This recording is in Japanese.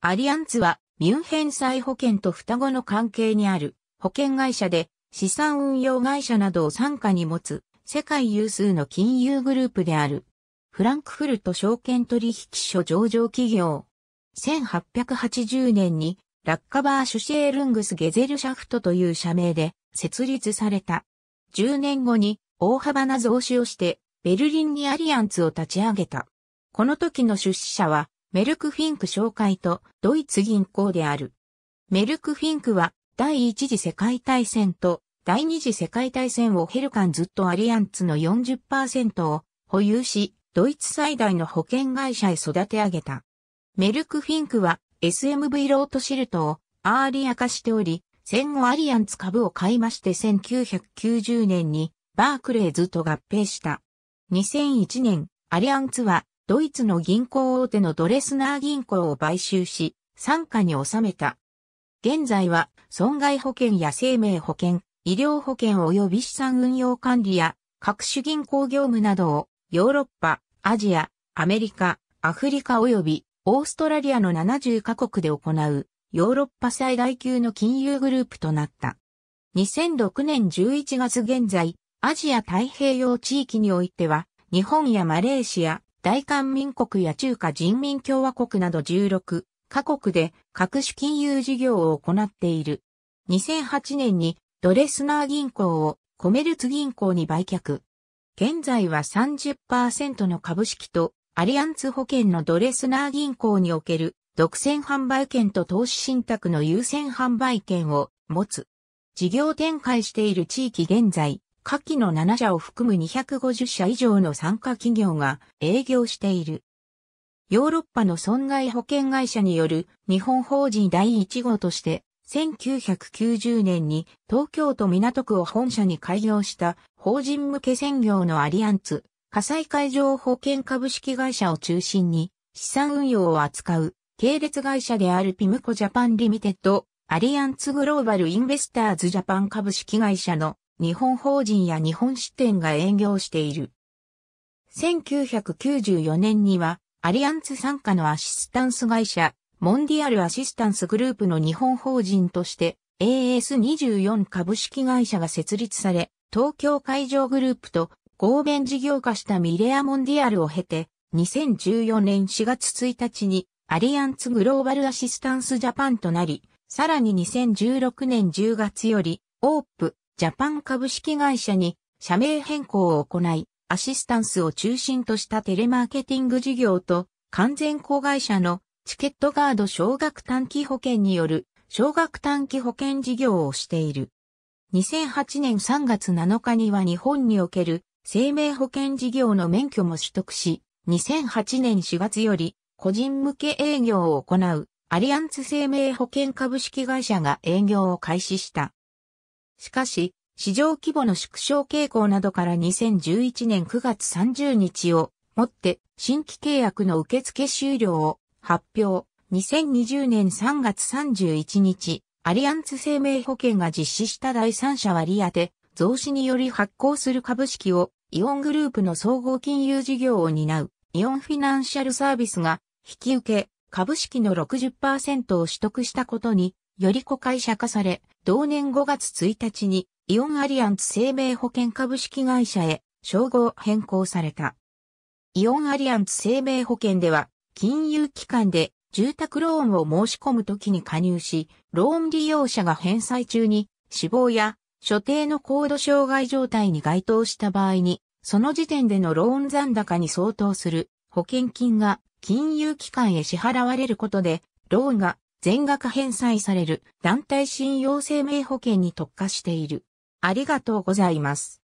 アリアンツはミュンヘン債保険と双子の関係にある保険会社で資産運用会社などを傘下に持つ世界有数の金融グループである。フランクフルト証券取引所上場企業。1880年にラッカバーシュシェールングスゲゼルシャフトという社名で設立された。10年後に大幅な増資をしてベルリンにアリアンツを立ち上げた。この時の出資者はメルクフィンク商会とドイツ銀行である。メルクフィンクは第一次世界大戦と第二次世界大戦を経る間ずっとアリアンツの40%を保有し、ドイツ最大の保険会社へ育て上げた。メルクフィンクは SMV ロートシルトをアーリア化しており、戦後アリアンツ株を買い増して1990年にバークレーズと合併した。2001年、アリアンツはドイツの銀行大手のドレスナー銀行を買収し、傘下に収めた。現在は損害保険や生命保険、医療保険及び資産運用管理や各種銀行業務などをヨーロッパ、アジア、アメリカ、アフリカ及びオーストラリアの70カ国で行うヨーロッパ最大級の金融グループとなった。2006年11月現在、アジア太平洋地域においては、日本やマレーシア、大韓民国や中華人民共和国など16カ国で各種金融事業を行っている。2008年にドレスナー銀行をコメルツ銀行に売却。現在は30%の株式とアリアンツ保険のドレスナー銀行における独占販売権と投資信託の優先販売権を持つ。事業展開している地域現在、下記の7社を含む250社以上の傘下企業が営業している。ヨーロッパの損害保険会社による日本法人第1号として1990年に東京都港区を本社に開業した法人向け専業のアリアンツ火災海上保険株式会社を中心に資産運用を扱う系列会社であるピムコジャパンリミテッドアリアンツグローバルインベスターズジャパン株式会社の日本法人や日本支店が営業している。1994年には、アリアンツ参加のアシスタンス会社、モンディアルアシスタンスグループの日本法人として、AS24 株式会社が設立され、東京海上グループと合弁事業化したミレアモンディアルを経て、2014年4月1日にアリアンツグローバルアシスタンスジャパンとなり、さらに2016年10月より、オープ、ジャパン株式会社に社名変更を行い、アシスタンスを中心としたテレマーケティング事業と完全子会社のチケットガード少額短期保険による少額短期保険事業をしている。2008年3月7日には日本における生命保険事業の免許も取得し、2008年4月より個人向け営業を行うアリアンツ生命保険株式会社が営業を開始した。しかし、市場規模の縮小傾向などから2011年9月30日をもって新規契約の受付終了を発表。2020年3月31日、アリアンツ生命保険が実施した第三者割当、増資により発行する株式をイオングループの総合金融事業を担うイオンフィナンシャルサービスが引き受け株式の60%を取得したことにより公開社化され、同年5月1日にイオンアリアンツ生命保険株式会社へ称号変更された。イオンアリアンツ生命保険では、金融機関で住宅ローンを申し込むときに加入し、ローン利用者が返済中に死亡や所定の高度障害状態に該当した場合に、その時点でのローン残高に相当する保険金が金融機関へ支払われることで、ローンが全額返済される団体信用生命保険に特化している。ありがとうございます。